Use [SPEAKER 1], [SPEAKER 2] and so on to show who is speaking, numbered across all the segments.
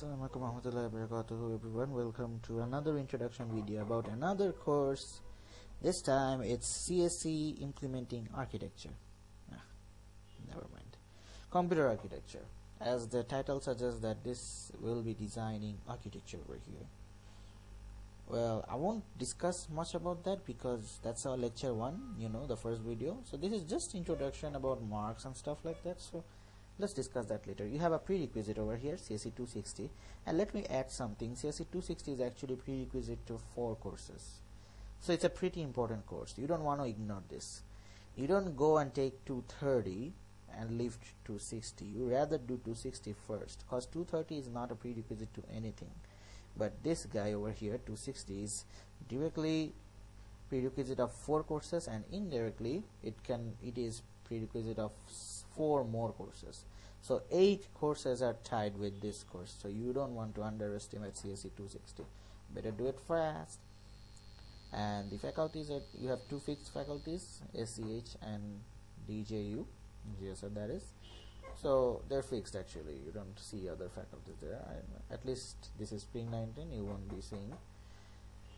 [SPEAKER 1] Assalamualaikum warahmatullahi wabarakatuh everyone. Welcome to another introduction video about another course. This time it's CSC implementing architecture. Ah, never mind. Computer architecture. As the title suggests that this will be designing architecture over here. Well I won't discuss much about that because that's our lecture one you know the first video. So this is just introduction about marks and stuff like that. So let's discuss that later. You have a prerequisite over here CSE 260 and let me add something. CSE 260 is actually prerequisite to four courses. So it's a pretty important course. You don't want to ignore this. You don't go and take 230 and leave 260 you rather do 260 first because 230 is not a prerequisite to anything. But this guy over here 260 is directly prerequisite of four courses and indirectly it can it is prerequisite of four more courses. So eight courses are tied with this course. So you don't want to underestimate CSE 260 better do it fast. And the faculties are you have two fixed faculties SCH and DJU GSR that is. So they're fixed actually. You don't see other faculties there. At least this is spring 19 you won't be seeing.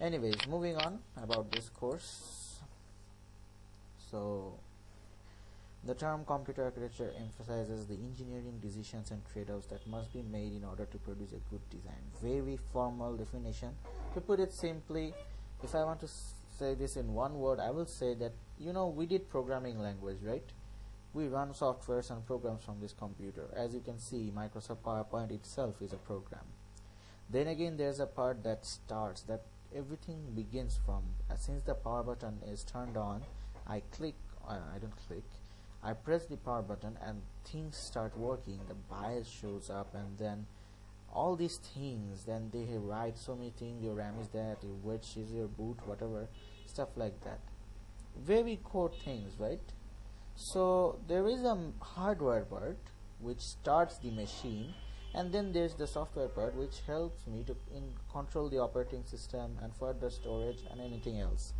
[SPEAKER 1] Anyways moving on about this course. So the term computer architecture emphasizes the engineering decisions and trade-offs that must be made in order to produce a good design. Very formal definition. To put it simply, if I want to say this in one word, I will say that, you know, we did programming language, right? We run softwares and programs from this computer. As you can see, Microsoft PowerPoint itself is a program. Then again, there's a part that starts, that everything begins from. Uh, since the power button is turned on, I click, uh, I don't click, I press the power button and things start working. The BIOS shows up and then all these things then they write so many things your RAM is that which is your boot whatever stuff like that. Very core things right? So there is a hardware part which starts the machine and then there's the software part which helps me to control the operating system and further storage and anything else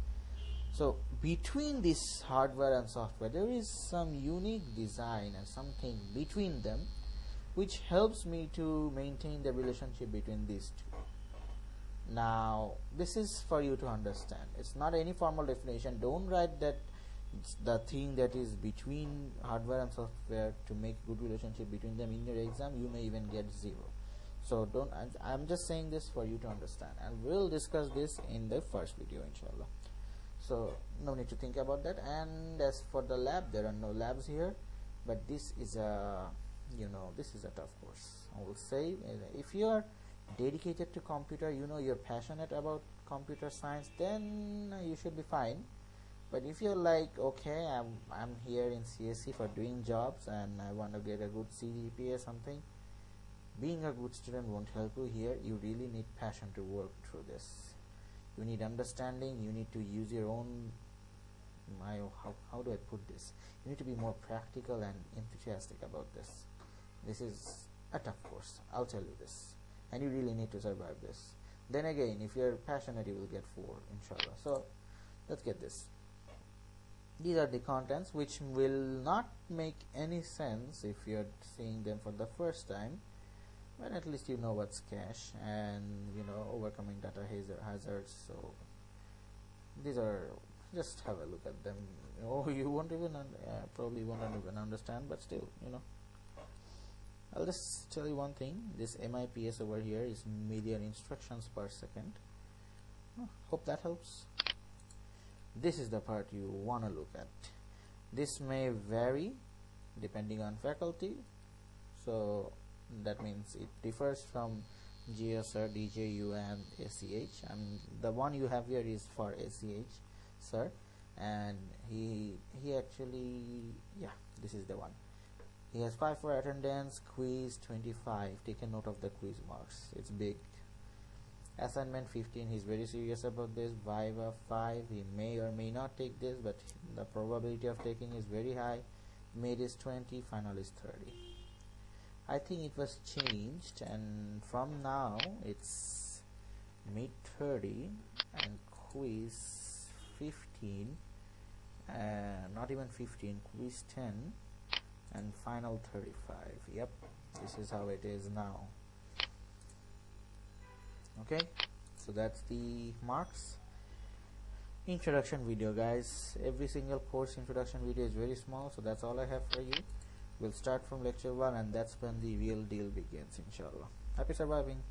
[SPEAKER 1] so between this hardware and software there is some unique design and something between them which helps me to maintain the relationship between these two. Now this is for you to understand. It's not any formal definition. Don't write that it's the thing that is between hardware and software to make good relationship between them in your exam you may even get zero. So don't I'm just saying this for you to understand. And we'll discuss this in the first video inshallah so no need to think about that. And as for the lab there are no labs here. But this is a you know this is a tough course. I will say uh, if you are dedicated to computer you know you're passionate about computer science then you should be fine. But if you're like okay I'm, I'm here in CSE for doing jobs and I want to get a good CGPA or something being a good student won't help you here. You really need passion to work through this you need understanding you need to use your own my how, how do I put this? You need to be more practical and enthusiastic about this. This is a tough course I'll tell you this. And you really need to survive this. Then again if you're passionate you will get four inshallah. So let's get this. These are the contents which will not make any sense if you're seeing them for the first time but at least you know what's cache and you know overcoming data hazards so these are just have a look at them. Oh you won't even uh, probably won't even understand but still you know. I'll just tell you one thing. This MIPS over here is million instructions per second. Oh, hope that helps. This is the part you want to look at. This may vary depending on faculty. So that means it differs from GSR, DJU and SCH and the one you have here is for SCH sir. And he he actually yeah this is the one. He has 5 for attendance quiz 25 take a note of the quiz marks. It's big. Assignment 15 he's very serious about this. Viva 5 he may or may not take this but the probability of taking is very high. Mid is 20 final is 30 I think it was changed and from now it's mid 30 and quiz 15 uh, not even 15 quiz 10 and final 35 yep this is how it is now. Okay so that's the marks. Introduction video guys. Every single course introduction video is very small so that's all I have for you we'll start from lecture 1 and that's when the real deal begins inshallah. Happy surviving